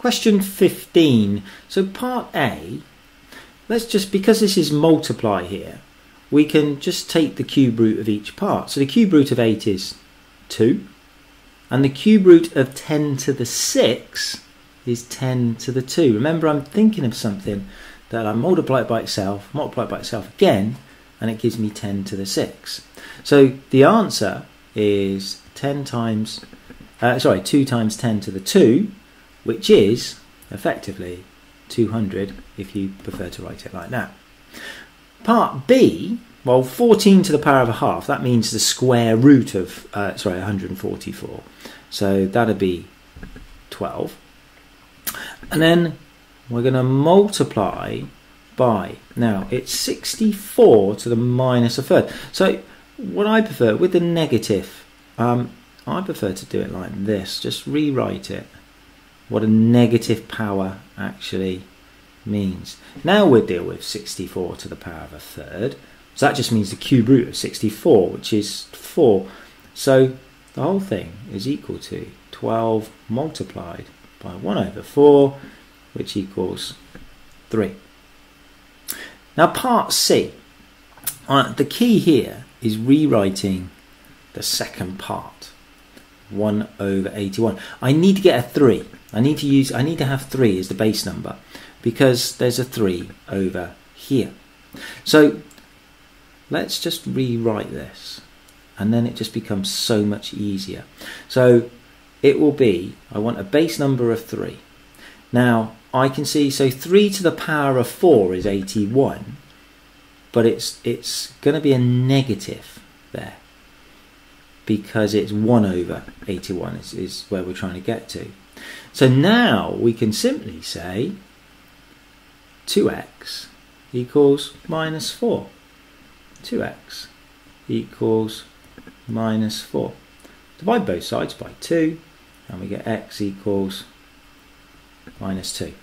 Question 15. So part A, let's just, because this is multiply here, we can just take the cube root of each part. So the cube root of 8 is 2. And the cube root of 10 to the 6 is 10 to the 2. Remember, I'm thinking of something that I multiply it by itself, multiply it by itself again, and it gives me 10 to the 6. So the answer is 10 times, uh, sorry, 2 times 10 to the 2, which is effectively 200 if you prefer to write it like that. Part B, well, 14 to the power of a half, that means the square root of, uh, sorry, 144. So that'd be 12. And then we're going to multiply by, now it's 64 to the minus a third. So what I prefer, with the negative, um, I prefer to do it like this. Just rewrite it. What a negative power actually means. Now we'll deal with 64 to the power of a third. So that just means the cube root of 64, which is 4. So the whole thing is equal to 12 multiplied by 1 over 4, which equals 3. Now part C. Uh, the key here is rewriting the second part. 1 over 81. I need to get a 3. I need to use I need to have 3 as the base number because there's a 3 over here. So let's just rewrite this and then it just becomes so much easier. So it will be, I want a base number of 3. Now I can see, so 3 to the power of 4 is 81, but it's, it's going to be a negative there because it's 1 over 81 is, is where we're trying to get to. So now we can simply say 2x equals minus 4. 2x equals minus 4. Divide both sides by 2 and we get x equals minus 2.